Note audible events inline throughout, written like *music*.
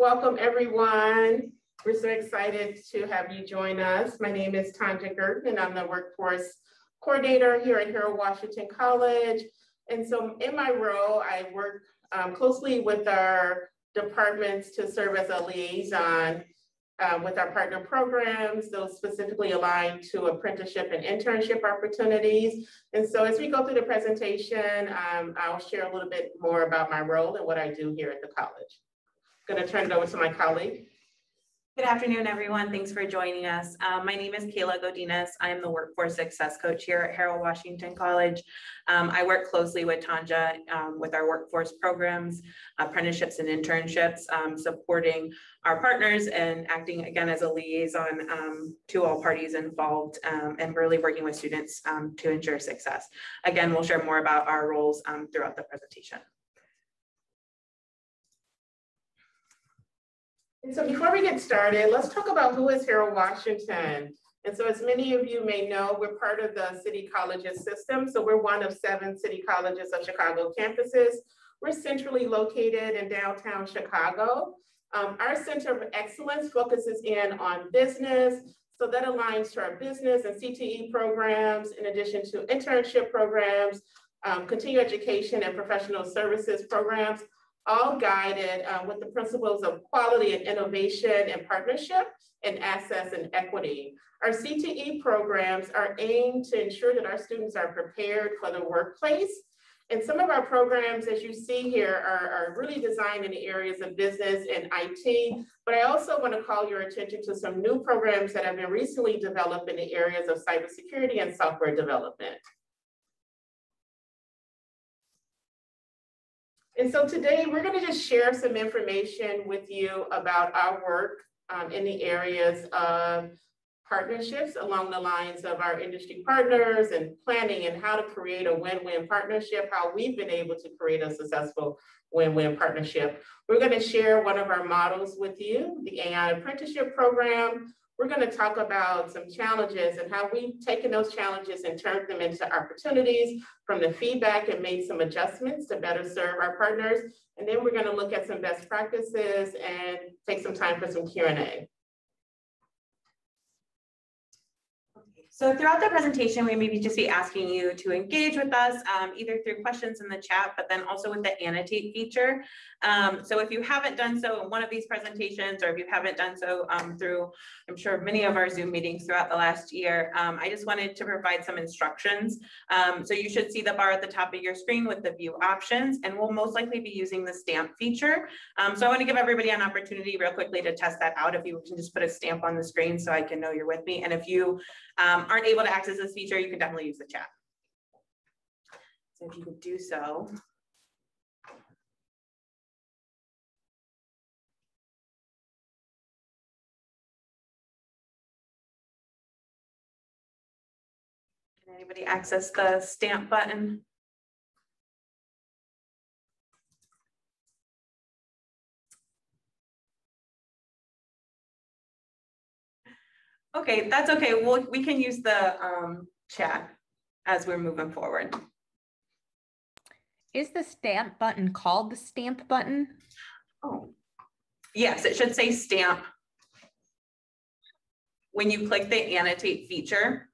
Welcome, everyone. We're so excited to have you join us. My name is Tanja Gurton, and I'm the workforce coordinator here at Harold Washington College. And so in my role, I work um, closely with our departments to serve as a liaison um, with our partner programs, those specifically aligned to apprenticeship and internship opportunities. And so as we go through the presentation, um, I'll share a little bit more about my role and what I do here at the college. I'm gonna turn it over to my colleague. Good afternoon, everyone. Thanks for joining us. Um, my name is Kayla Godinez. I am the Workforce Success Coach here at Harold Washington College. Um, I work closely with Tanja um, with our workforce programs, apprenticeships and internships, um, supporting our partners and acting again as a liaison um, to all parties involved um, and really working with students to ensure success. Again, we'll share more about our roles throughout the presentation. And so before we get started, let's talk about who is Harold Washington. And so as many of you may know, we're part of the City Colleges system. So we're one of seven City Colleges of Chicago campuses. We're centrally located in downtown Chicago. Um, our Center of Excellence focuses in on business, so that aligns to our business and CTE programs, in addition to internship programs, um, continuing education and professional services programs, all guided uh, with the principles of quality and innovation and partnership and access and equity. Our CTE programs are aimed to ensure that our students are prepared for the workplace. And some of our programs, as you see here, are, are really designed in the areas of business and IT. But I also want to call your attention to some new programs that have been recently developed in the areas of cybersecurity and software development. And so today we're going to just share some information with you about our work um, in the areas of partnerships along the lines of our industry partners and planning and how to create a win-win partnership, how we've been able to create a successful win-win partnership. We're going to share one of our models with you, the Aon apprenticeship program, we're going to talk about some challenges and how we've taken those challenges and turned them into opportunities from the feedback and made some adjustments to better serve our partners. And then we're going to look at some best practices and take some time for some Q&A. So throughout the presentation, we maybe just be asking you to engage with us, um, either through questions in the chat, but then also with the annotate feature. Um, so if you haven't done so in one of these presentations, or if you haven't done so um, through, I'm sure many of our Zoom meetings throughout the last year, um, I just wanted to provide some instructions. Um, so you should see the bar at the top of your screen with the view options, and we'll most likely be using the stamp feature. Um, so I wanna give everybody an opportunity real quickly to test that out. If you can just put a stamp on the screen so I can know you're with me. And if you um, aren't able to access this feature, you can definitely use the chat. So if you could do so. Can anybody access the stamp button? Okay, that's okay. Well, we can use the um, chat as we're moving forward. Is the stamp button called the stamp button? Oh, yes, it should say stamp. When you click the annotate feature,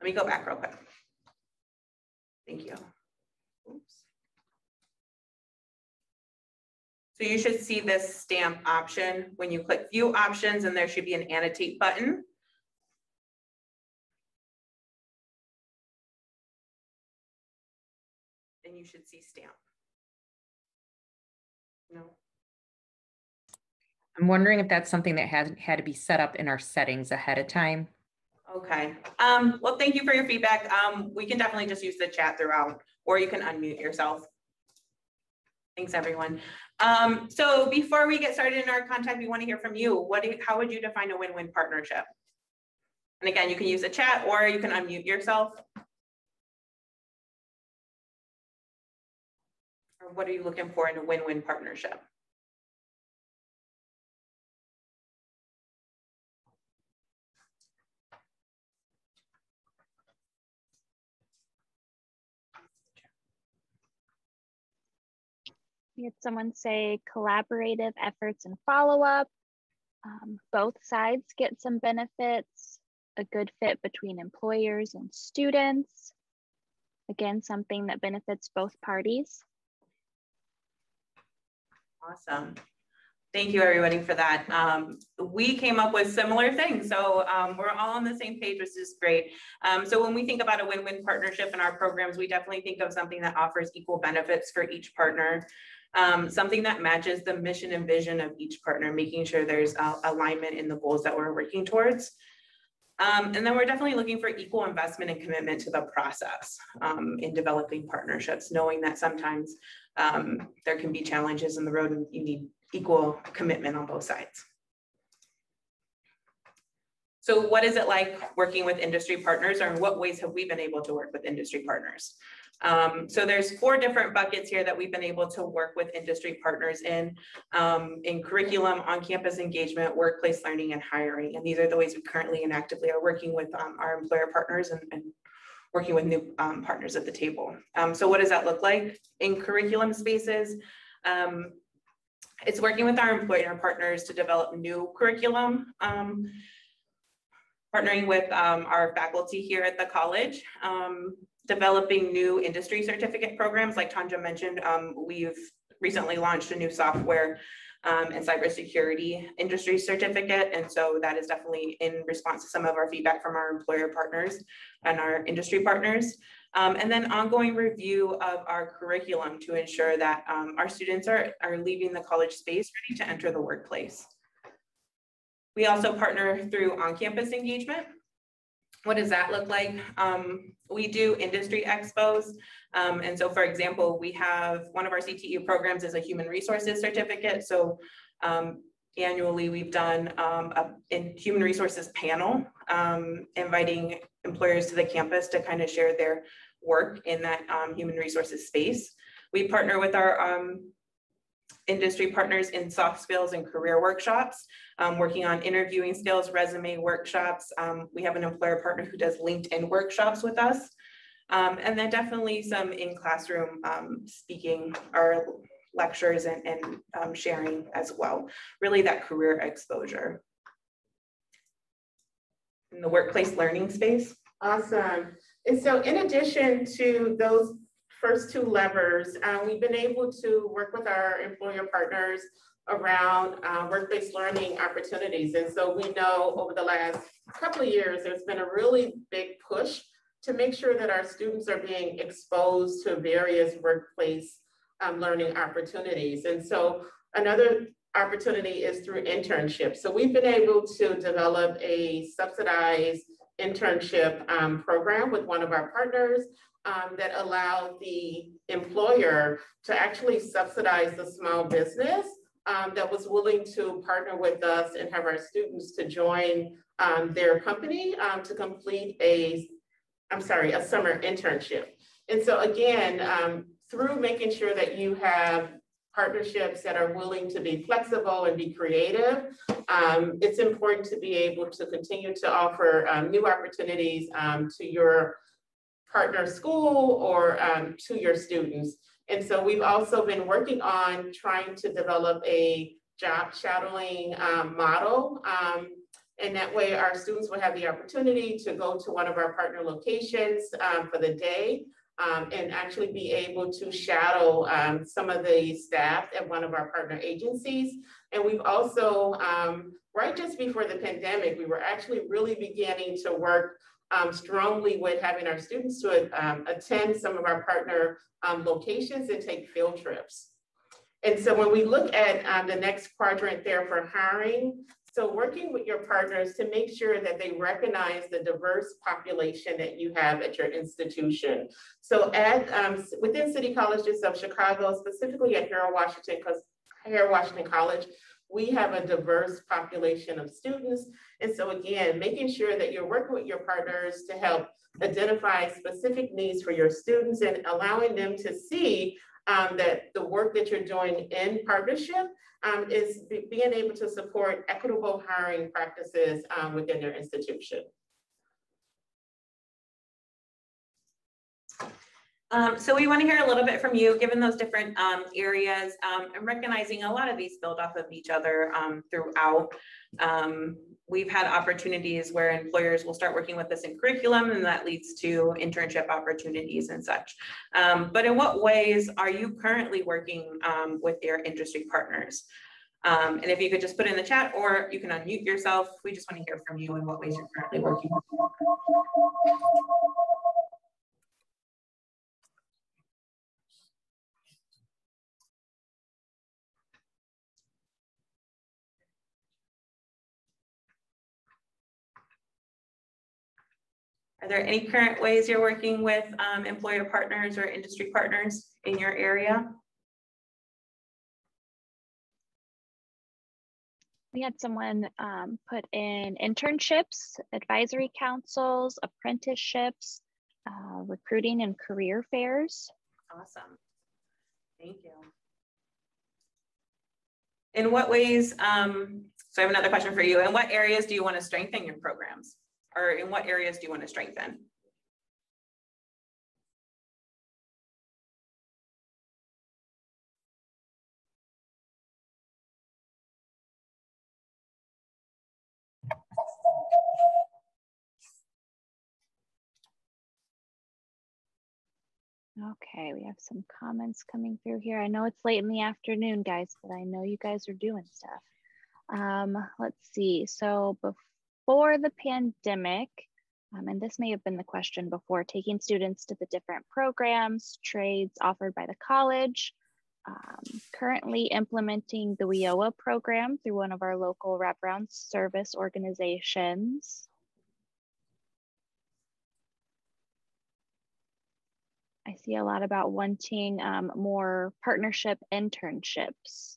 let me go back real quick. Thank you. So you should see this stamp option when you click view options and there should be an annotate button. And you should see stamp. No. I'm wondering if that's something that had had to be set up in our settings ahead of time. Okay. Um, well, thank you for your feedback. Um, we can definitely just use the chat throughout, or you can unmute yourself. Thanks, everyone. Um, so before we get started in our contact, we want to hear from you. What do you, how would you define a win-win partnership? And again, you can use a chat or you can unmute yourself. Or what are you looking for in a win-win partnership? Had someone say collaborative efforts and follow up. Um, both sides get some benefits, a good fit between employers and students. Again, something that benefits both parties. Awesome. Thank you, everybody, for that. Um, we came up with similar things, so um, we're all on the same page, which is great. Um, so when we think about a win-win partnership in our programs, we definitely think of something that offers equal benefits for each partner. Um, something that matches the mission and vision of each partner, making sure there's uh, alignment in the goals that we're working towards. Um, and then we're definitely looking for equal investment and commitment to the process um, in developing partnerships, knowing that sometimes um, there can be challenges in the road and you need equal commitment on both sides. So what is it like working with industry partners or in what ways have we been able to work with industry partners? Um, so there's four different buckets here that we've been able to work with industry partners in, um, in curriculum, on-campus engagement, workplace learning, and hiring. And these are the ways we currently and actively are working with um, our employer partners and, and working with new um, partners at the table. Um, so what does that look like? In curriculum spaces, um, it's working with our employer partners to develop new curriculum, um, partnering with um, our faculty here at the college, um, developing new industry certificate programs. Like Tanja mentioned, um, we've recently launched a new software um, and cybersecurity industry certificate. And so that is definitely in response to some of our feedback from our employer partners and our industry partners. Um, and then ongoing review of our curriculum to ensure that um, our students are, are leaving the college space ready to enter the workplace. We also partner through on-campus engagement. What does that look like? Um, we do industry expos. Um, and so for example, we have one of our CTE programs is a human resources certificate. So um, annually we've done um, a in human resources panel, um, inviting employers to the campus to kind of share their work in that um, human resources space. We partner with our industry partners in soft skills and career workshops, um, working on interviewing skills, resume workshops. Um, we have an employer partner who does LinkedIn workshops with us. Um, and then definitely some in classroom um, speaking or lectures and, and um, sharing as well. Really that career exposure. In the workplace learning space. Awesome. And so in addition to those first two levers, uh, we've been able to work with our employer partners around uh, workplace learning opportunities. And so we know over the last couple of years, there's been a really big push to make sure that our students are being exposed to various workplace um, learning opportunities. And so another opportunity is through internships. So we've been able to develop a subsidized internship um, program with one of our partners um, that allowed the employer to actually subsidize the small business um, that was willing to partner with us and have our students to join um, their company um, to complete a, I'm sorry, a summer internship. And so again, um, through making sure that you have partnerships that are willing to be flexible and be creative, um, it's important to be able to continue to offer um, new opportunities to your partner school or to your students. And so we've also been working on trying to develop a job shadowing um, model. Um, and that way our students will have the opportunity to go to one of our partner locations for the day um, and actually be able to shadow um, some of the staff at one of our partner agencies. And we've also, um, right just before the pandemic, we were actually really beginning to work um, strongly with having our students to um, attend some of our partner um, locations and take field trips. And so when we look at the next quadrant there for hiring, so working with your partners to make sure that they recognize the diverse population that you have at your institution. So at um, within City Colleges of Chicago, specifically at Harold Washington, because Harold Washington College, we have a diverse population of students. And so again, making sure that you're working with your partners to help identify specific needs for your students and allowing them to see um, that the work that you're doing in partnership um, is being able to support equitable hiring practices um, within their institution. Um, so we want to hear a little bit from you, given those different, um, areas, um, and recognizing a lot of these build off of each other, um, throughout. Um, we've had opportunities where employers will start working with us in curriculum and that leads to internship opportunities and such. Um, but in what ways are you currently working, with your industry partners? And if you could just put in the chat or you can unmute yourself, we just want to hear from you in what ways you're currently working. Are there any current ways you're working with um, employer partners or industry partners in your area? We had someone um, put in internships, advisory councils, apprenticeships, uh, recruiting and career fairs. Awesome. Thank you. In what ways, um, so I have another question for you. In what areas do you want to strengthen your programs? Or in what areas do you want to strengthen? Okay, we have some comments coming through here. I know it's late in the afternoon, guys, but I know you guys are doing stuff. Um, let's see. So before the pandemic, um, and this may have been the question before, taking students to the different programs, trades offered by the college, um, currently implementing the WIOA program through one of our local wraparound service organizations. I see a lot about wanting um, more partnership internships,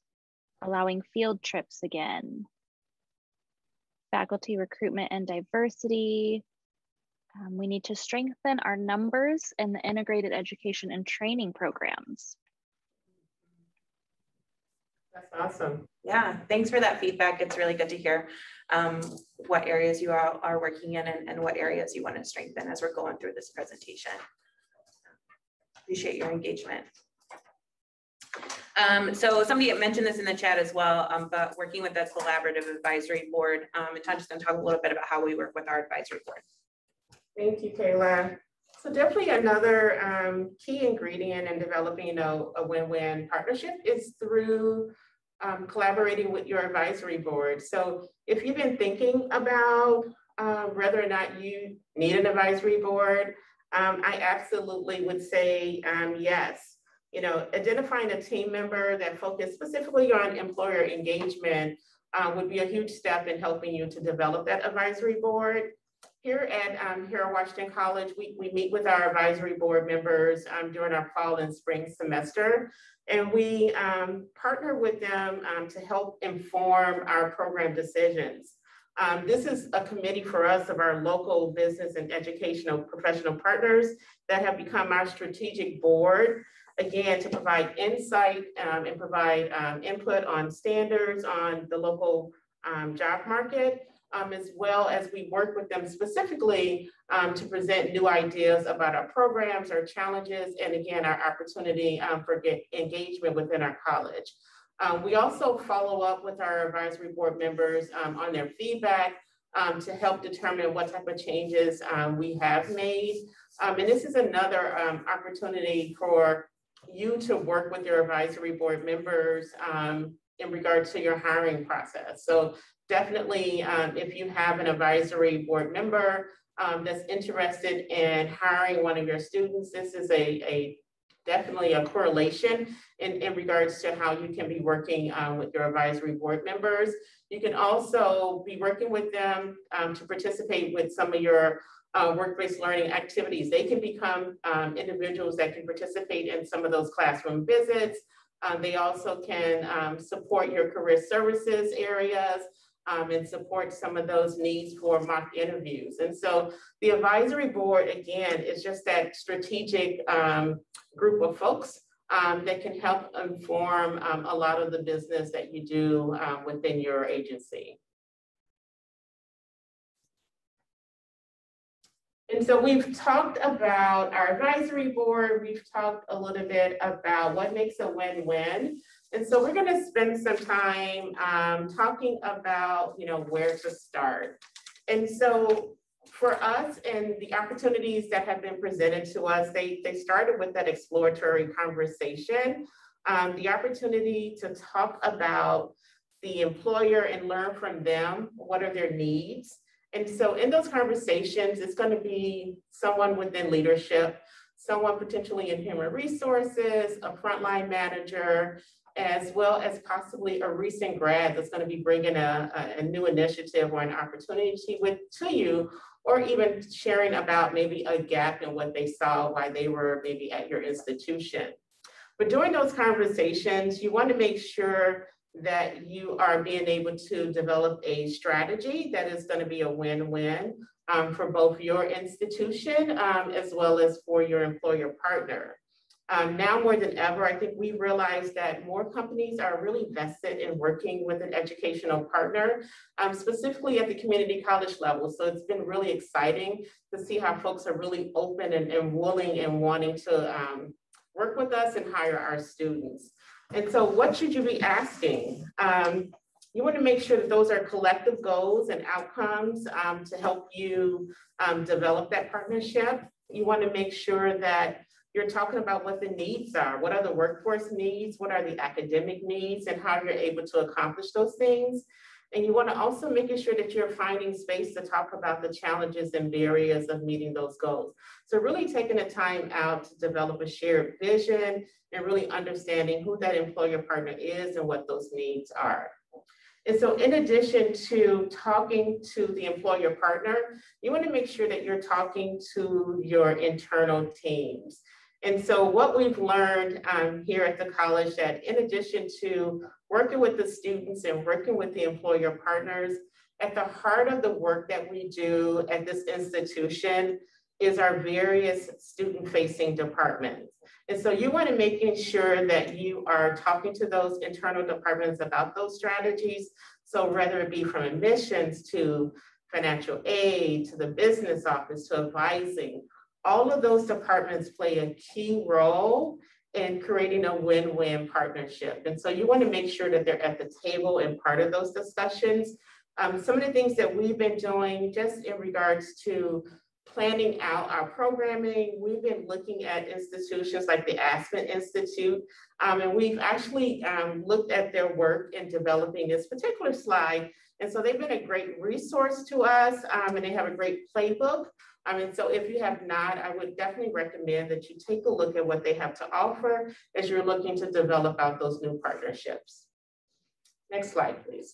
allowing field trips again, faculty recruitment and diversity. Um, we need to strengthen our numbers in the integrated education and training programs. That's awesome. Yeah, thanks for that feedback. It's really good to hear um, what areas you are, are working in and, and what areas you want to strengthen as we're going through this presentation. Appreciate your engagement. Um, so somebody had mentioned this in the chat as well, um, but working with the collaborative advisory board, um, and Tanja's gonna talk a little bit about how we work with our advisory board. Thank you, Kayla. So definitely another um, key ingredient in developing a, a win-win partnership is through um, collaborating with your advisory board. So if you've been thinking about uh, whether or not you need an advisory board, um, I absolutely would say um, yes. You know, identifying a team member that focus specifically on employer engagement uh, would be a huge step in helping you to develop that advisory board. Here at um, here at Washington College, we, we meet with our advisory board members um, during our fall and spring semester, and we um, partner with them um, to help inform our program decisions. Um, this is a committee for us of our local business and educational professional partners that have become our strategic board, again, to provide insight um, and provide um, input on standards on the local um, job market, um, as well as we work with them specifically um, to present new ideas about our programs, our challenges, and again, our opportunity for engagement within our college. We also follow up with our advisory board members on their feedback um, to help determine what type of changes um, we have made. Um, and this is another opportunity for you to work with your advisory board members in regards to your hiring process. So definitely, if you have an advisory board member that's interested in hiring one of your students, this is a, a definitely a correlation in, in regards to how you can be working um, with your advisory board members. You can also be working with them um, to participate with some of your uh, work-based learning activities. They can become um, individuals that can participate in some of those classroom visits. Um, they also can um, support your career services areas um, and support some of those needs for mock interviews. And so the advisory board, again, is just that strategic um, group of folks um, that can help inform a lot of the business that you do um, within your agency. And so we've talked about our advisory board, we've talked a little bit about what makes a win-win. And so we're gonna spend some time um, talking about, you know, where to start. And so for us and the opportunities that have been presented to us, they, they started with that exploratory conversation. Um, the opportunity to talk about the employer and learn from them, what are their needs? And so in those conversations, it's gonna be someone within leadership, someone potentially in human resources, a frontline manager, as well as possibly a recent grad that's gonna be bringing a, a, a new initiative or an opportunity with to you, or even sharing about maybe a gap in what they saw while they were maybe at your institution. But during those conversations, you want to make sure that you are being able to develop a strategy that is going to be a win-win um, for both your institution um, as well as for your employer partner. Um, now more than ever, I think we realize that more companies are really vested in working with an educational partner, um, specifically at the community college level. So it's been really exciting to see how folks are really open and, and willing and wanting to um, work with us and hire our students. And so what should you be asking? Um, you want to make sure that those are collective goals and outcomes um, to help you um, develop that partnership. You want to make sure that you're talking about what the needs are. What are the workforce needs? What are the academic needs and how you're able to accomplish those things? And you want to also making sure that you're finding space to talk about the challenges and barriers of meeting those goals. So really taking the time out to develop a shared vision and really understanding who that employer partner is and what those needs are. And so in addition to talking to the employer partner, you want to make sure that you're talking to your internal teams. And so what we've learned um, here at the college that in addition to working with the students and working with the employer partners, at the heart of the work that we do at this institution is our various student-facing departments. And so you want to making sure that you are talking to those internal departments about those strategies. So whether it be from admissions to financial aid, to the business office, to advising, all of those departments play a key role in creating a win-win partnership. And so you want to make sure that they're at the table and part of those discussions. Um, some of the things that we've been doing just in regards to planning out our programming, we've been looking at institutions like the Aspen Institute, um, and we've actually um, looked at their work in developing this particular slide. And so they've been a great resource to us, um, and they have a great playbook I mean, so if you have not, I would definitely recommend that you take a look at what they have to offer as you're looking to develop out those new partnerships. Next slide, please.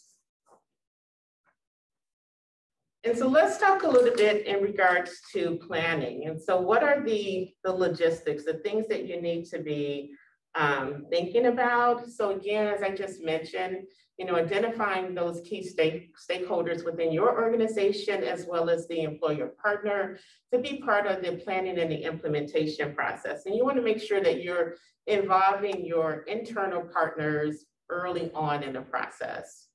And so let's talk a little bit in regards to planning. And so what are the, the logistics, the things that you need to be um, thinking about? So again, as I just mentioned, you know, identifying those key stake, stakeholders within your organization as well as the employer partner to be part of the planning and the implementation process. And you want to make sure that you're involving your internal partners early on in the process.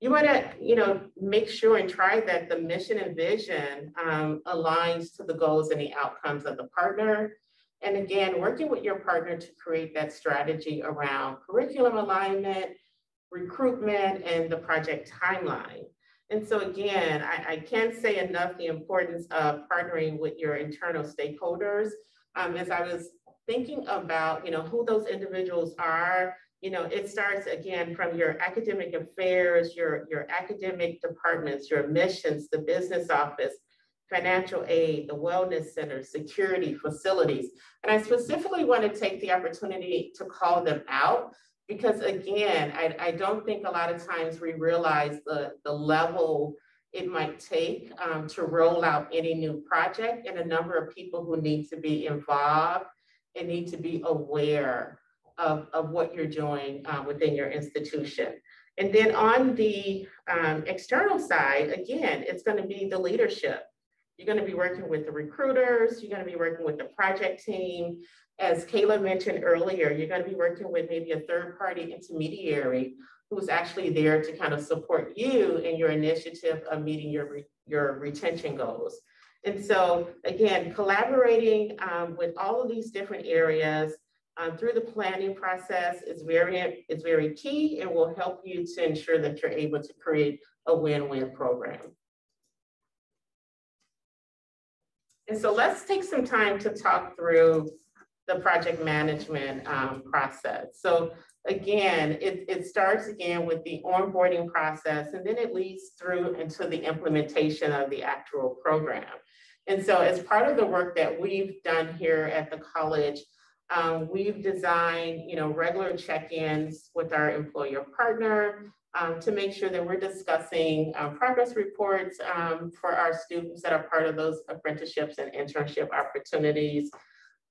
You want to, you know, make sure and try that the mission and vision um, aligns to the goals and the outcomes of the partner. And again, working with your partner to create that strategy around curriculum alignment, recruitment, and the project timeline. And so again, I, I can't say enough the importance of partnering with your internal stakeholders. Um, as I was thinking about, you know, who those individuals are, you know, it starts again from your academic affairs, your, your academic departments, your admissions, the business office, financial aid, the wellness center, security, facilities. And I specifically want to take the opportunity to call them out because again, I, I don't think a lot of times we realize the, the level it might take um, to roll out any new project and a number of people who need to be involved and need to be aware of, of what you're doing uh, within your institution. And then on the um, external side, again, it's going to be the leadership. You're going to be working with the recruiters, you're going to be working with the project team, as Kayla mentioned earlier, you're going to be working with maybe a third party intermediary who's actually there to kind of support you in your initiative of meeting your, your retention goals. And so again, collaborating um, with all of these different areas um, through the planning process is very, is very key and will help you to ensure that you're able to create a win-win program. And so let's take some time to talk through the project management um, process. So again, it, it starts again with the onboarding process and then it leads through into the implementation of the actual program. And so as part of the work that we've done here at the college, um, we've designed, you know, regular check-ins with our employer partner um, to make sure that we're discussing uh, progress reports um, for our students that are part of those apprenticeships and internship opportunities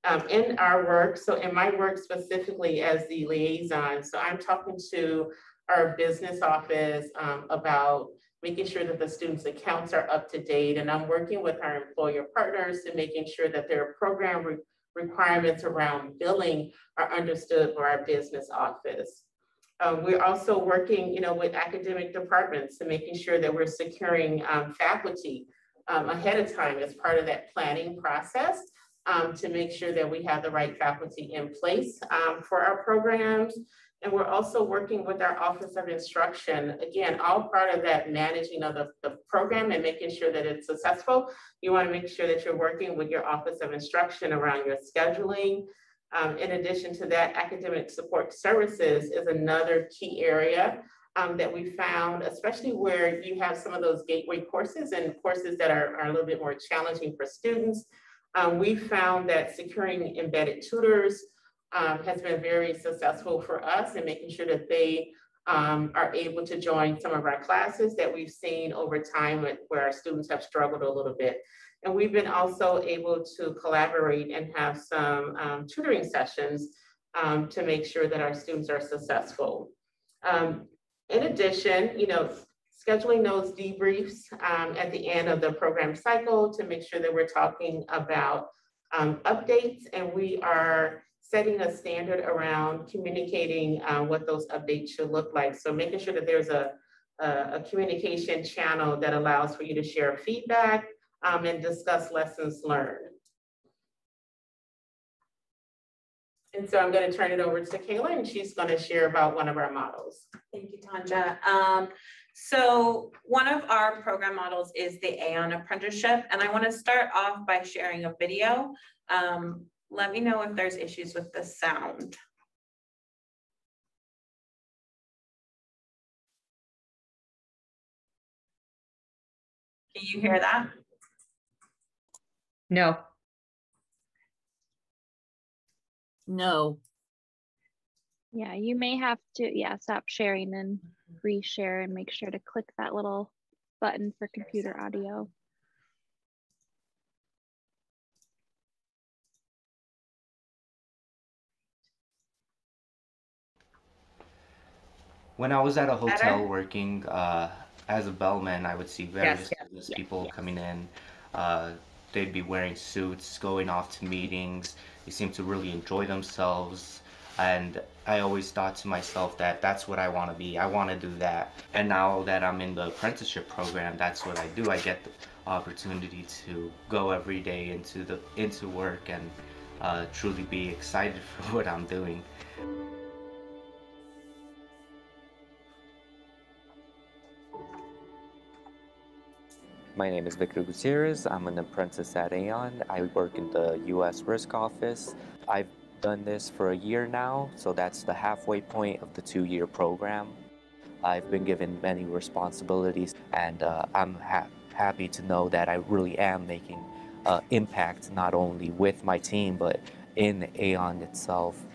um, in our work. So in my work specifically as the liaison, so I'm talking to our business office um, about making sure that the students' accounts are up to date. And I'm working with our employer partners to making sure that their program re requirements around billing are understood by our business office. Um, we're also working, you know, with academic departments to making sure that we're securing um, faculty um, ahead of time as part of that planning process um, to make sure that we have the right faculty in place um, for our programs. And we're also working with our Office of Instruction, again, all part of that managing of the, the program and making sure that it's successful. You wanna make sure that you're working with your Office of Instruction around your scheduling. Um, in addition to that, academic support services is another key area um, that we found, especially where you have some of those gateway courses and courses that are, are a little bit more challenging for students. Um, we found that securing embedded tutors um, has been very successful for us in making sure that they um, are able to join some of our classes that we've seen over time where our students have struggled a little bit. And we've been also able to collaborate and have some um, tutoring sessions um, to make sure that our students are successful. Um, in addition, you know, scheduling those debriefs um, at the end of the program cycle to make sure that we're talking about um, updates and we are setting a standard around communicating uh, what those updates should look like. So making sure that there's a, a, a communication channel that allows for you to share feedback um, and discuss lessons learned. And so I'm going to turn it over to Kayla and she's going to share about one of our models. Thank you, Tanja. Um, so one of our program models is the Aon apprenticeship, and I want to start off by sharing a video. Um, let me know if there's issues with the sound. Can you hear that? No. No. Yeah, you may have to, yeah, stop sharing and reshare and make sure to click that little button for computer audio. When I was at a hotel Better? working uh, as a bellman, I would see various yes, business people coming in. Uh, they'd be wearing suits, going off to meetings. They seem to really enjoy themselves. And I always thought to myself that that's what I want to be. I want to do that. And now that I'm in the apprenticeship program, that's what I do. I get the opportunity to go every day into the into work and uh, truly be excited *laughs* for what I'm doing. My name is Victor Gutierrez. I'm an apprentice at Aon. I work in the U.S. Risk Office. I've done this for a year now, so that's the halfway point of the two-year program. I've been given many responsibilities, and uh, I'm ha happy to know that I really am making uh, impact not only with my team, but in Aon itself.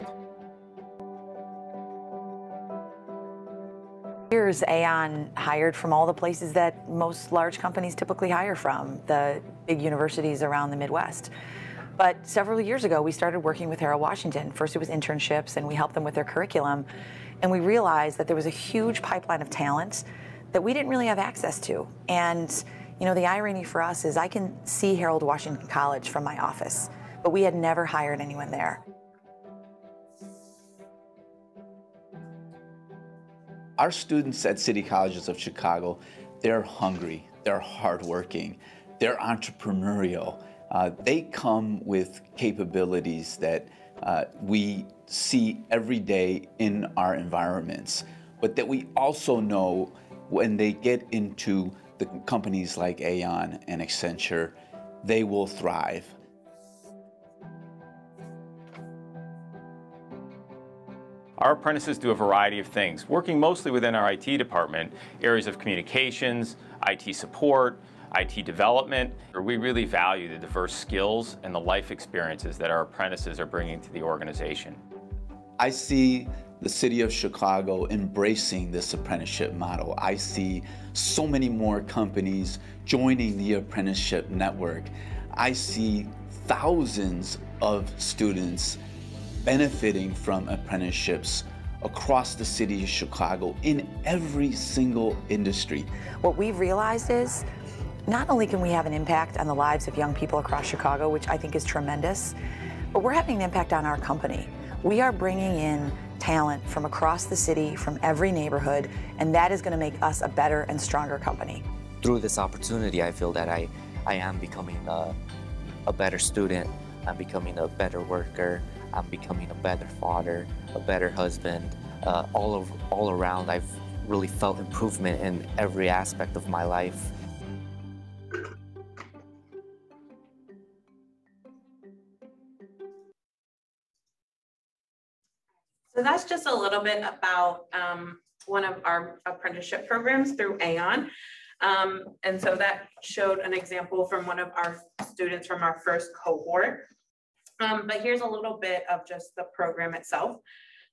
Years Aon hired from all the places that most large companies typically hire from, the big universities around the Midwest. But several years ago, we started working with Harold Washington. First, it was internships, and we helped them with their curriculum. And we realized that there was a huge pipeline of talent that we didn't really have access to. And, you know, the irony for us is I can see Harold Washington College from my office, but we had never hired anyone there. Our students at City Colleges of Chicago, they're hungry, they're hardworking, they're entrepreneurial. Uh, they come with capabilities that uh, we see every day in our environments, but that we also know when they get into the companies like Aon and Accenture, they will thrive. Our apprentices do a variety of things, working mostly within our IT department, areas of communications, IT support, IT development. We really value the diverse skills and the life experiences that our apprentices are bringing to the organization. I see the city of Chicago embracing this apprenticeship model. I see so many more companies joining the apprenticeship network. I see thousands of students benefiting from apprenticeships across the city of Chicago in every single industry. What we've realized is not only can we have an impact on the lives of young people across Chicago, which I think is tremendous, but we're having an impact on our company. We are bringing in talent from across the city, from every neighborhood, and that is going to make us a better and stronger company. Through this opportunity, I feel that I, I am becoming a, a better student, I'm becoming a better worker, I'm becoming a better father, a better husband. Uh, all, of, all around, I've really felt improvement in every aspect of my life. So that's just a little bit about um, one of our apprenticeship programs through Aon. Um, and so that showed an example from one of our students from our first cohort. Um, but here's a little bit of just the program itself.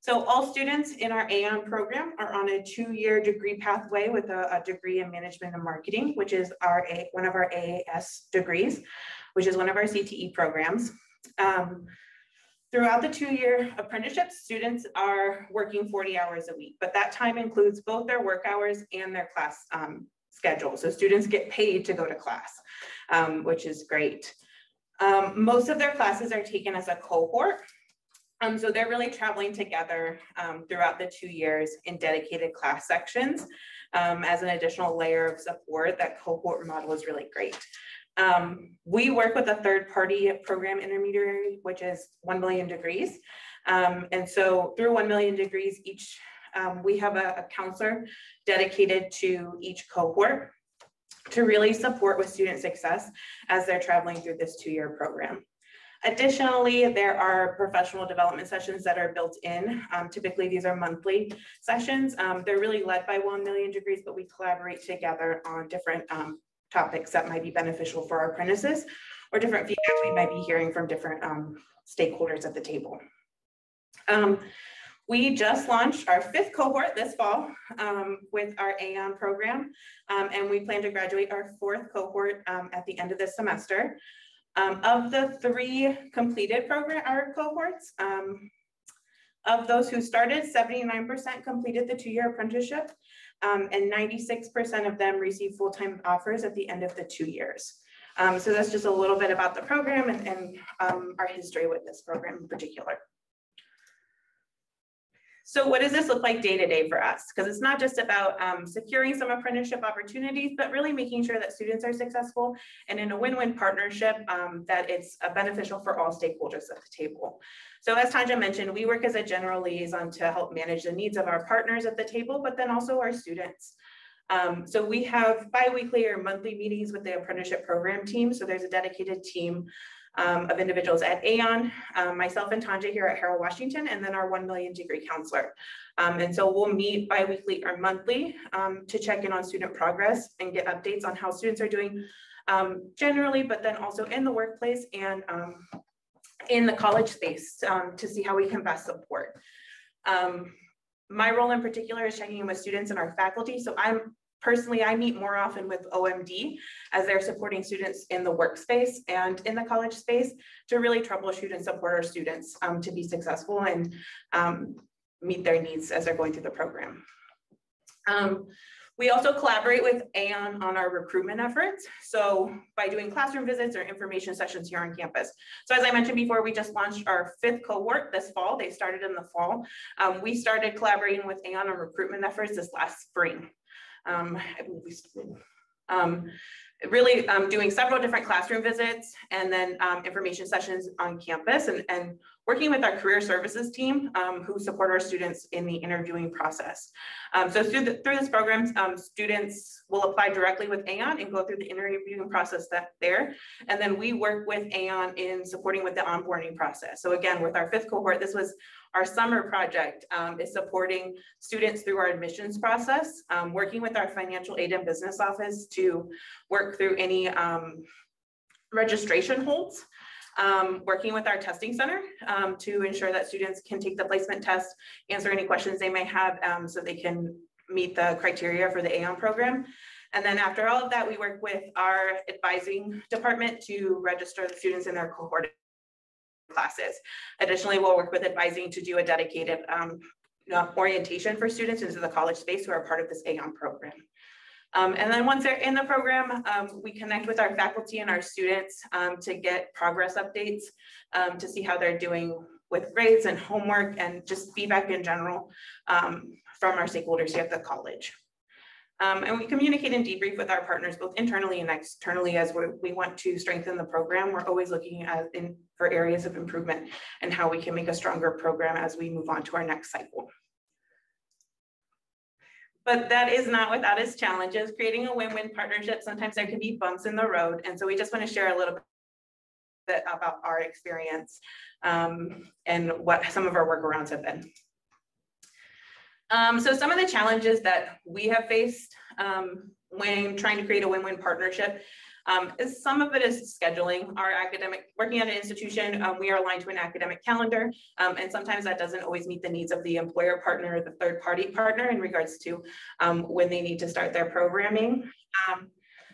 So all students in our Aon program are on a two-year degree pathway with a, a, degree in management and marketing, which is our a, one of our AAS degrees, which is one of our CTE programs. Um, throughout the two-year apprenticeship, students are working 40 hours a week, but that time includes both their work hours and their class um, schedule. So students get paid to go to class, um, which is great. Um, most of their classes are taken as a cohort. Um, so they're really traveling together um, throughout the two years in dedicated class sections um, as an additional layer of support. That cohort model is really great. Um, we work with a third party program intermediary, which is 1 million degrees. Um, and so through 1 million degrees, each we have a, a counselor dedicated to each cohort to really support with student success as they're traveling through this two-year program. Additionally, there are professional development sessions that are built in. Um, typically, these are monthly sessions. Um, they're really led by 1 million degrees, but we collaborate together on different um, topics that might be beneficial for our apprentices or different feedback we might be hearing from different um, stakeholders at the table. We just launched our fifth cohort this fall um, with our Aon program, um, and we plan to graduate our fourth cohort um, at the end of this semester. Um, of the three completed program our cohorts, um, of those who started, 79% completed the two-year apprenticeship, um, and 96% of them received full-time offers at the end of the two years. so that's just a little bit about the program and, and our history with this program in particular. So what does this look like day to day for us? Because it's not just about um, securing some apprenticeship opportunities, but really making sure that students are successful and in a win-win partnership um, that it's uh, beneficial for all stakeholders at the table. So as Tanja mentioned, we work as a general liaison to help manage the needs of our partners at the table, but then also our students. Um, so we have biweekly or monthly meetings with the apprenticeship program team. So there's a dedicated team um, of individuals at Aon, um, myself and Tanja here at Harold Washington, and then our 1 million degree counselor. Um, and so we'll meet biweekly or monthly um, to check in on student progress and get updates on how students are doing um, generally, but then also in the workplace and um, in the college space to see how we can best support. my role in particular is checking in with students and our faculty. So I'm Personally, I meet more often with OMD as they're supporting students in the workspace and in the college space to really troubleshoot and support our students um, to be successful and um, meet their needs as they're going through the program. Um, we also collaborate with Aon on our recruitment efforts. So by doing classroom visits or information sessions here on campus. So as I mentioned before, we just launched our fifth cohort this fall. They started in the fall. Um, we started collaborating with Aon on recruitment efforts this last spring. Um, Um, really um, doing several different classroom visits and then um, information sessions on campus and, and working with our career services team um, who support our students in the interviewing process. So through, the, through this program, students will apply directly with Aon and go through the interviewing process that there. And then we work with Aon in supporting with the onboarding process. So again, with our fifth cohort, this was our summer project um, is supporting students through our admissions process, um, working with our financial aid and business office to work through any um, registration holds, um, working with our testing center um, to ensure that students can take the placement test, answer any questions they may have um, so they can meet the criteria for the Aon program. And then after all of that, we work with our advising department to register the students in their cohort classes. Additionally, we'll work with advising to do a dedicated um, orientation for students into the college space who are part of this Aon program. Um, and then once they're in the program, um, we connect with our faculty and our students um, to get progress updates um, to see how they're doing with grades and homework and just feedback in general um, from our stakeholders here at the college. Um, and we communicate and debrief with our partners both internally and externally as we want to strengthen the program. We're always looking at in, for areas of improvement and how we can make a stronger program as we move on to our next cycle. But that is not without its challenges. Creating a win-win partnership, sometimes there can be bumps in the road. And so we just want to share a little bit about our experience um, and what some of our workarounds have been. Um, so some of the challenges that we have faced um, when trying to create a win-win partnership um, is some of it is scheduling our academic, working at an institution, um, we are aligned to an academic calendar, um, and sometimes that doesn't always meet the needs of the employer partner or the third party partner in regards to um, when they need to start their programming.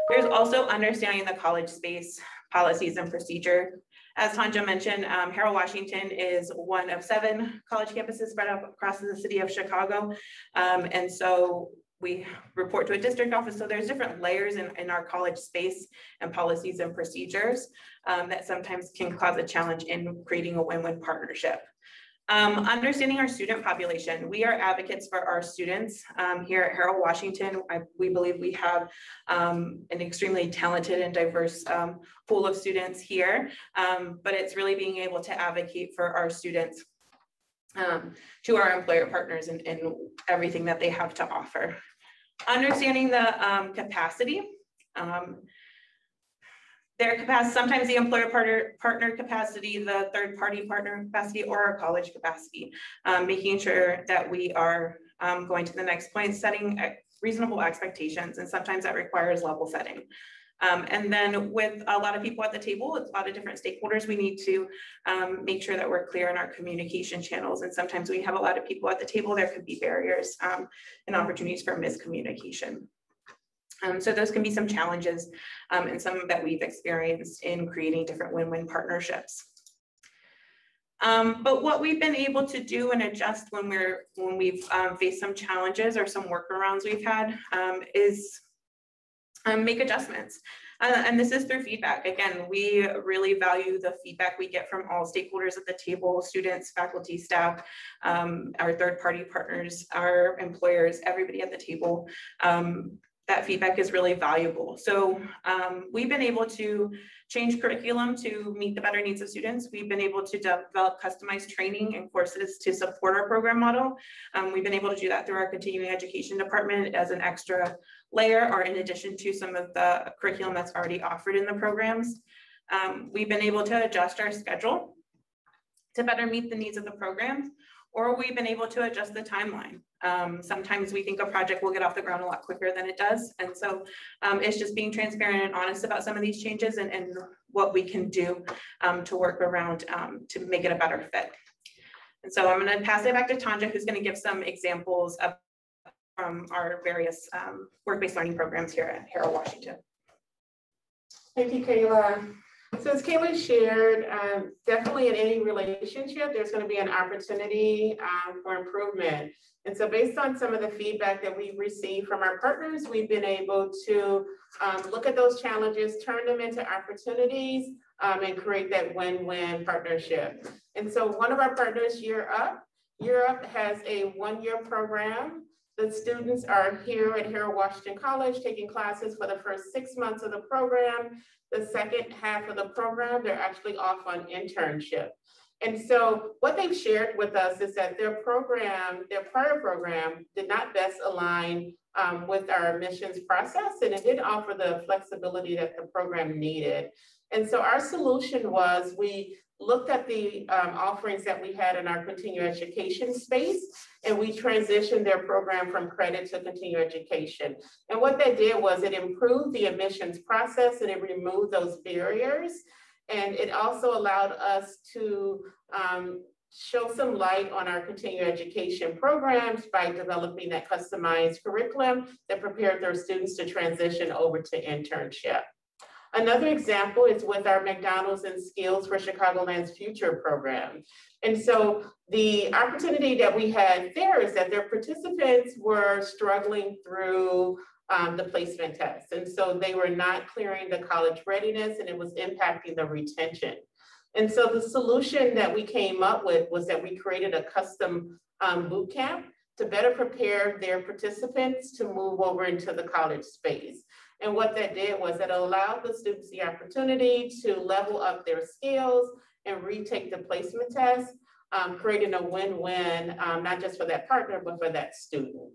There's also understanding the college space policies and procedure as Tanja mentioned, um, Harold Washington is one of seven college campuses spread out across the city of Chicago. Um, and so we report to a district office. So there's different layers in, in our college space and policies and procedures um, that sometimes can cause a challenge in creating a win-win partnership. Um, understanding our student population, we are advocates for our students um, here at Harold Washington. I, we believe we have um, an extremely talented and diverse um, pool of students here, um, but it's really being able to advocate for our students um, to our employer partners and, and, everything that they have to offer. Understanding the capacity, their capacity, sometimes the employer partner, partner capacity, the third party partner capacity, or our college capacity, um, making sure that we are um, going to the next point, setting reasonable expectations. And sometimes that requires level setting. Um, and then with a lot of people at the table, it's a lot of different stakeholders, we need to um, make sure that we're clear in our communication channels. And sometimes we have a lot of people at the table, there could be barriers um, and opportunities for miscommunication. Um, so those can be some challenges um, and some that we've experienced in creating different win-win partnerships. Um, but what we've been able to do and adjust when we're when we've um, faced some challenges or some workarounds we've had um, is um, make adjustments. Uh, and this is through feedback. Again, we really value the feedback we get from all stakeholders at the table, students, faculty, staff, um, our third party partners, our employers, everybody at the table. Um, that feedback is really valuable. So um, we've been able to change curriculum to meet the better needs of students. We've been able to develop customized training and courses to support our program model. Um, we've been able to do that through our continuing education department as an extra layer or in addition to some of the curriculum that's already offered in the programs. Um, we've been able to adjust our schedule to better meet the needs of the programs or we've been able to adjust the timeline. Um, sometimes we think a project will get off the ground a lot quicker than it does. And so um, it's just being transparent and honest about some of these changes and, and what we can do um, to work around um, to make it a better fit. And so I'm gonna pass it back to Tanja, who's gonna give some examples of from our various um, work-based learning programs here at Harold Washington. Thank you, Kayla. So as Kayla shared, um, definitely in any relationship, there's going to be an opportunity um, for improvement. And so based on some of the feedback that we've received from our partners, we've been able to um, look at those challenges, turn them into opportunities, um, and create that win-win partnership. And so one of our partners, Year Up, Up has a one-year program The students are here at Harold Washington College taking classes for the first six months of the program. The second half of the program, they're actually off on internship. And so what they've shared with us is that their program, their prior program did not best align um, with our admissions process and it didn't offer the flexibility that the program needed. And so our solution was we looked at the um, offerings that we had in our continuing education space and we transitioned their program from credit to continuing education. And what that did was it improved the admissions process and it removed those barriers and it also allowed us to um, show some light on our continuing education programs by developing that customized curriculum that prepared their students to transition over to internship. Another example is with our McDonald's and Skills for Chicagoland's Future program. And so the opportunity that we had there is that their participants were struggling through um, the placement test. And so they were not clearing the college readiness and it was impacting the retention. And so the solution that we came up with was that we created a custom um, boot camp to better prepare their participants to move over into the college space. And what that did was it allowed the students the opportunity to level up their skills and retake the placement test, um, creating a win-win, um, not just for that partner, but for that student.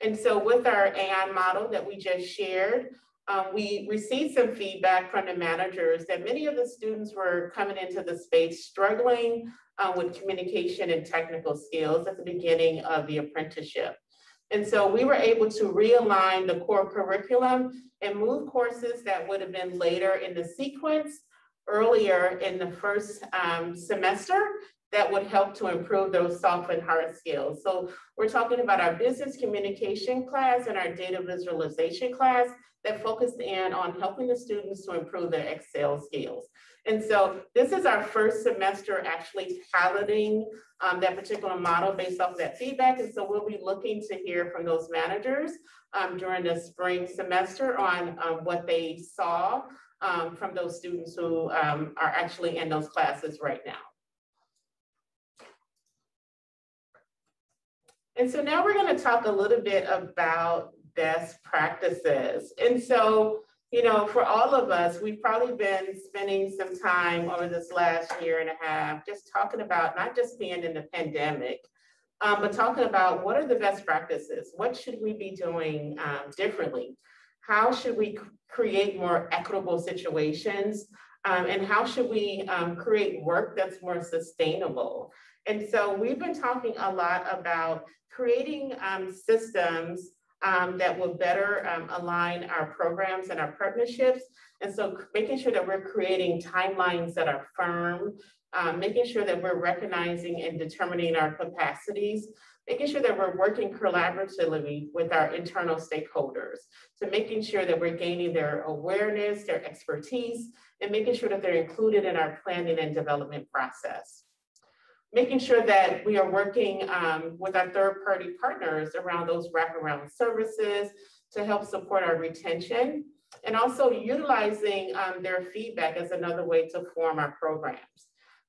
And so with our Aon model that we just shared, um, we received some feedback from the managers that many of the students were coming into the space struggling uh, with communication and technical skills at the beginning of the apprenticeship. And so we were able to realign the core curriculum and move courses that would have been later in the sequence earlier in the first um, semester that would help to improve those soft and hard skills. So we're talking about our business communication class and our data visualization class that focused in on helping the students to improve their Excel skills. And so this is our first semester actually piloting um, that particular model based off of that feedback. And so we'll be looking to hear from those managers um, during the spring semester on um, what they saw um, from those students who um, are actually in those classes right now. And so now we're going to talk a little bit about best practices. And so, you know, for all of us, we've probably been spending some time over this last year and a half just talking about not just being in the pandemic, um, but talking about what are the best practices? What should we be doing um, differently? How should we create more equitable situations? Um, and how should we um, create work that's more sustainable? And so we've been talking a lot about creating um, systems um, that will better um, align our programs and our partnerships. And so making sure that we're creating timelines that are firm, um, making sure that we're recognizing and determining our capacities, making sure that we're working collaboratively with our internal stakeholders. So making sure that we're gaining their awareness, their expertise, and making sure that they're included in our planning and development process making sure that we are working um, with our third party partners around those wraparound services to help support our retention and also utilizing um, their feedback as another way to form our programs.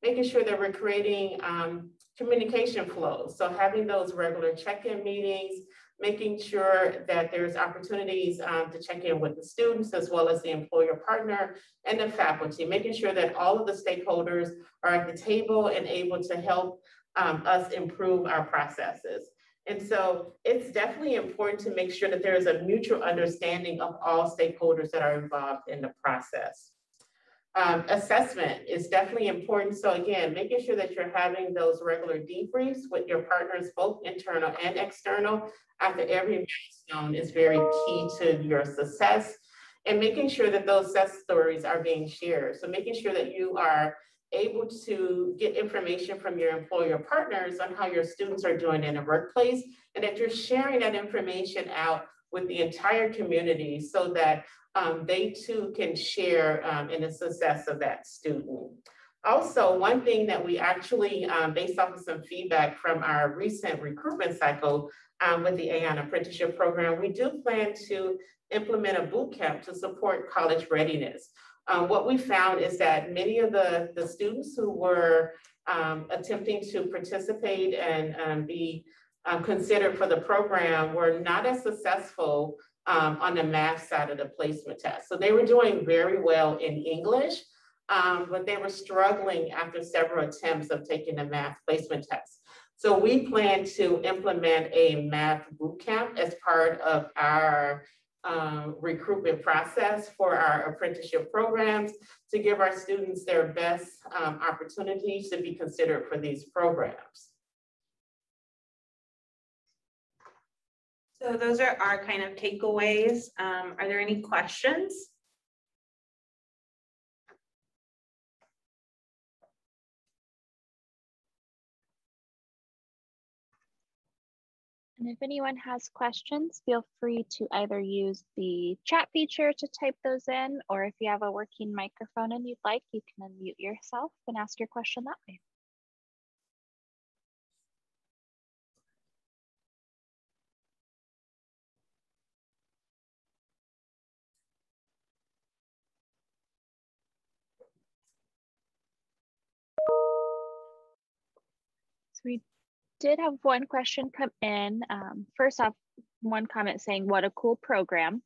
Making sure that we're creating um, communication flows. So having those regular check-in meetings, making sure that there's opportunities um, to check in with the students as well as the employer partner and the faculty, making sure that all of the stakeholders are at the table and able to help um, us improve our processes. And so it's definitely important to make sure that there is a mutual understanding of all stakeholders that are involved in the process. Um, assessment is definitely important. So again, making sure that you're having those regular debriefs with your partners, both internal and external, after every milestone is very key to your success. And making sure that those success stories are being shared. So making sure that you are able to get information from your employer partners on how your students are doing in the workplace, and that you're sharing that information out with the entire community so that um, they too can share um, in the success of that student. Also, one thing that we actually, um, based off of some feedback from our recent recruitment cycle um, with the Aon Apprenticeship Program, we do plan to implement a boot camp to support college readiness. Um, what we found is that many of the, the students who were um, attempting to participate and be um, considered for the program were not as successful um, on the math side of the placement test. So they were doing very well in English, um, but they were struggling after several attempts of taking the math placement test. So we plan to implement a math bootcamp as part of our um, recruitment process for our apprenticeship programs to give our students their best um, opportunities to be considered for these programs. So those are our kind of takeaways. Um, are there any questions? And if anyone has questions, feel free to either use the chat feature to type those in, or if you have a working microphone and you'd like, you can unmute yourself and ask your question that way. We did have one question come in. Um, first off, one comment saying, what a cool program.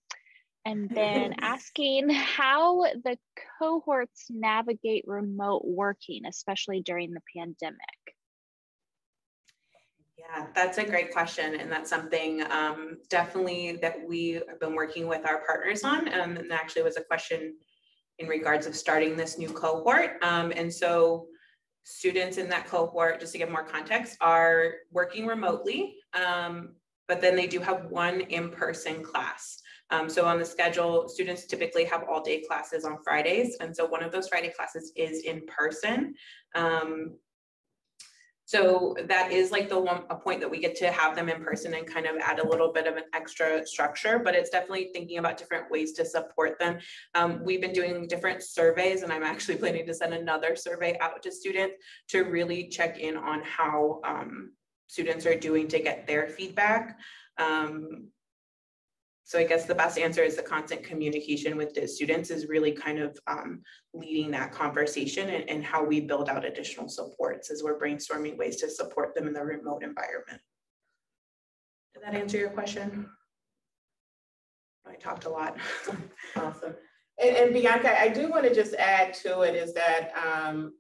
And *laughs* then asking how the cohorts navigate remote working, especially during the pandemic. Yeah, that's a great question. And that's something um, definitely that we have been working with our partners on. Um, and actually was a question in regards of starting this new cohort. Um, and so students in that cohort, just to give more context, are working remotely, um, but then they do have one in-person class. Um, so on the schedule, students typically have all day classes on Fridays. And so one of those Friday classes is in person. Um, so that is like the one, a point that we get to have them in person and kind of add a little bit of an extra structure, but it's definitely thinking about different ways to support them. Um, we've been doing different surveys and I'm actually *laughs* planning to send another survey out to students to really check in on how um, students are doing to get their feedback. Um, so I guess the best answer is the constant communication with the students is really kind of um, leading that conversation and, and, how we build out additional supports as we're brainstorming ways to support them in the remote environment. Did that answer your question? I talked a lot. *laughs* awesome. And, and, Bianca, I do want to just add to it is that um,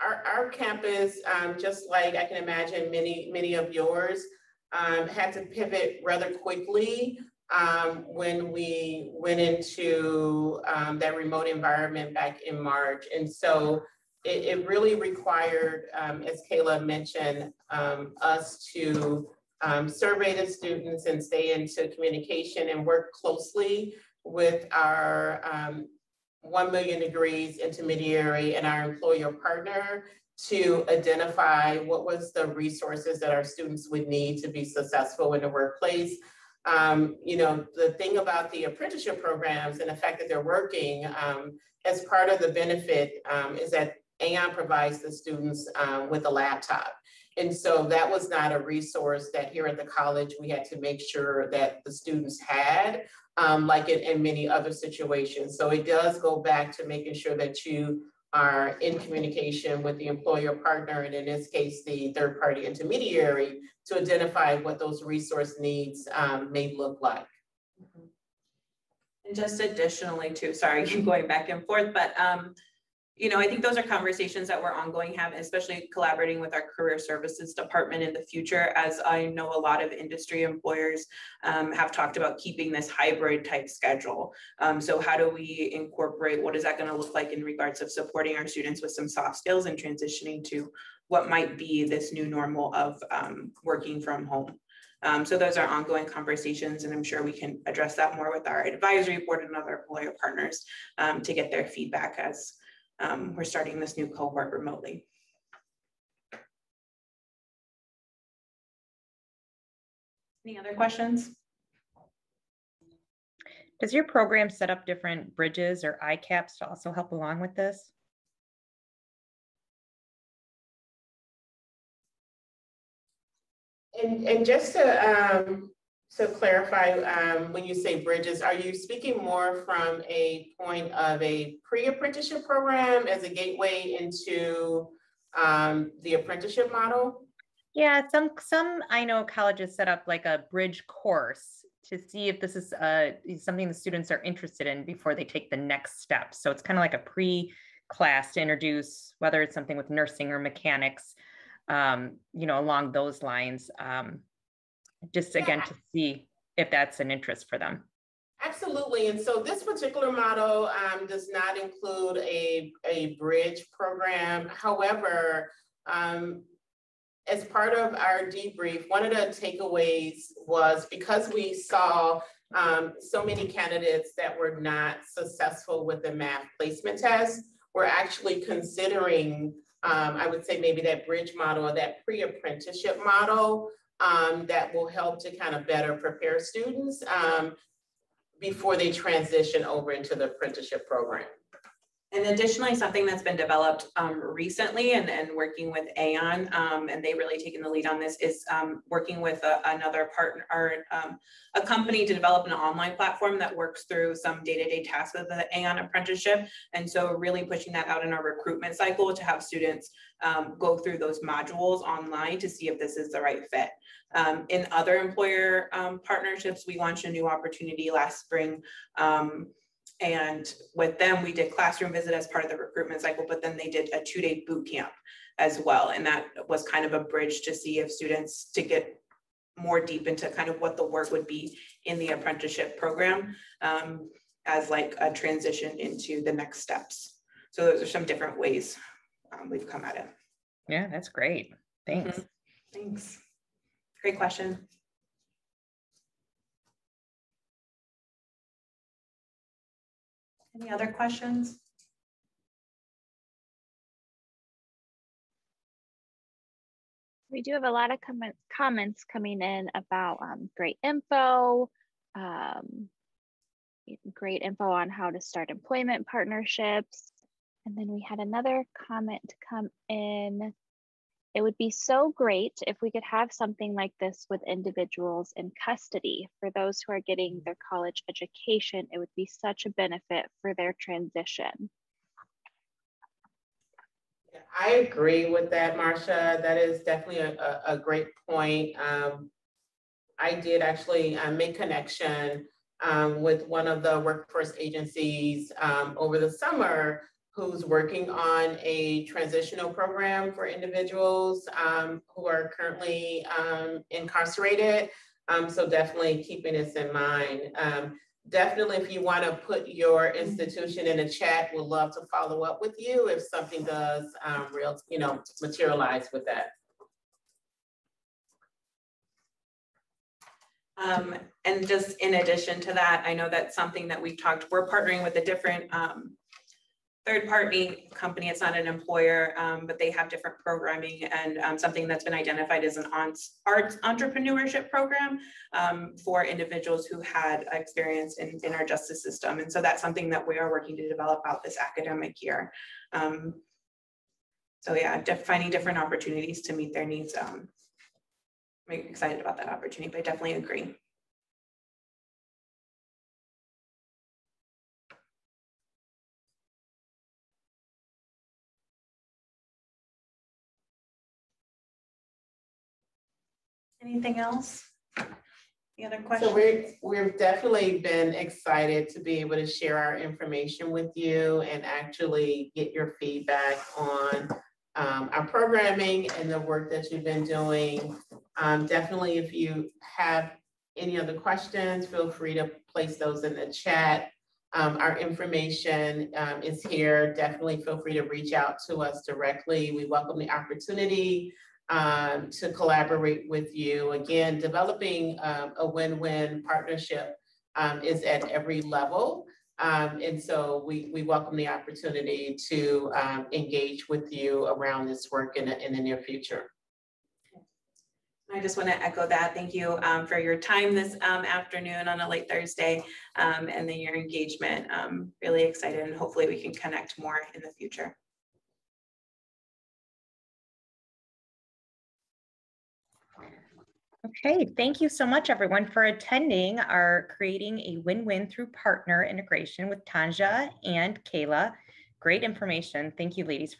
our, our campus, um, just like I can imagine many, many of yours, um, had to pivot rather quickly um, when we went into um, that remote environment back in March. And so it, it really required, um, as Kayla mentioned, um, us to um, survey the students and stay into communication and work closely with our um, 1 million degrees intermediary and our employer partner to identify what was the resources that our students would need to be successful in the workplace um, you know, the thing about the apprenticeship programs and the fact that they're working um, as part of the benefit um, is that Aon provides the students um, with a laptop. And so that was not a resource that here at the college we had to make sure that the students had, um, like in, in many other situations. So it does go back to making sure that you are in communication with the employer partner, and in this case, the third party intermediary to identify what those resource needs um, may look like. And just additionally too, sorry, keep *laughs* going back and forth, but um, you know, I think those are conversations that we're ongoing having, especially collaborating with our career services department in the future, as I know a lot of industry employers um, have talked about keeping this hybrid type schedule. Um, so how do we incorporate, what is that gonna look like in regards of supporting our students with some soft skills and transitioning to what might be this new normal of um, working from home. Um, so those are ongoing conversations, and I'm sure we can address that more with our advisory board and other employer partners um, to get their feedback as um, we're starting this new cohort remotely. Any other questions? Does your program set up different bridges or ICAPs to also help along with this? And, and just to, um, to clarify, um, when you say bridges, are you speaking more from a point of a pre-apprenticeship program as a gateway into um, the apprenticeship model? Yeah, some, some, I know colleges set up like a bridge course to see if this is uh, something the students are interested in before they take the next step. So it's kind of like a pre-class to introduce, whether it's something with nursing or mechanics, um, you know, along those lines. Um, just again, to see if that's an interest for them. Absolutely. And so this particular model um, does not include a, a bridge program. However, um, as part of our debrief, one of the takeaways was because we saw um, so many candidates that were not successful with the math placement test, we're actually considering, um, I would say maybe that bridge model or that pre-apprenticeship model um, that will help to kind of better prepare students um, before they transition over into the apprenticeship program. And additionally, something that's been developed um, recently and, and working with Aon, um, and they really taken the lead on this, is um, working with a, another partner or um, a company to develop an online platform that works through some day-to-day tasks of the Aon apprenticeship. And so really pushing that out in our recruitment cycle to have students um, go through those modules online to see if this is the right fit. Um, in other employer partnerships, we launched a new opportunity last spring and with them, we did classroom visit as part of the recruitment cycle, but then they did a two day boot camp as well. And that was kind of a bridge to see if students to get more deep into kind of what the work would be in the apprenticeship program um, as like a transition into the next steps. So those are some different ways um, we've come at it. Yeah, that's great. Thanks. Mm -hmm. Thanks. Great question. Any other questions? We do have a lot of comment, comments coming in about um, great info, um, great info on how to start employment partnerships. And then we had another comment come in it would be so great if we could have something like this with individuals in custody. For those who are getting their college education, it would be such a benefit for their transition. I agree with that, Marcia. That is definitely a, a, great point. Um, I did actually uh, make connection um, with one of the workforce agencies um, over the summer who's working on a transitional program for individuals um, who are currently um, incarcerated. Um, so definitely keeping this in mind. Um, definitely if you wanna put your institution in a chat, we'd love to follow up with you if something does um, real, you know, materialize with that. Um, and just in addition to that, I know that's something that we've talked, we're partnering with a different um, third party company, it's not an employer, um, but they have different programming and um, something that's been identified as an arts entrepreneurship program um, for individuals who had experience in, in our justice system. And so that's something that we are working to develop out this academic year. Um, so yeah, finding different opportunities to meet their needs. Um, I'm excited about that opportunity, but I definitely agree. Anything else? Any other questions? So we're, we've definitely been excited to be able to share our information with you and actually get your feedback on um, our programming and the work that you've been doing. Um, definitely, if you have any other questions, feel free to place those in the chat. Um, our information um, is here. Definitely feel free to reach out to us directly. We welcome the opportunity um, to collaborate with you. Again, developing um, a win-win partnership um, is at every level. Um, and so we, we welcome the opportunity to um, engage with you around this work in, in the near future. I just want to echo that. Thank you um, for your time this um, afternoon on a late Thursday um, and then your engagement. I'm really excited and hopefully we can connect more in the future. Okay, thank you so much everyone for attending our Creating a Win-Win Through Partner Integration with Tanja and Kayla. Great information. Thank you ladies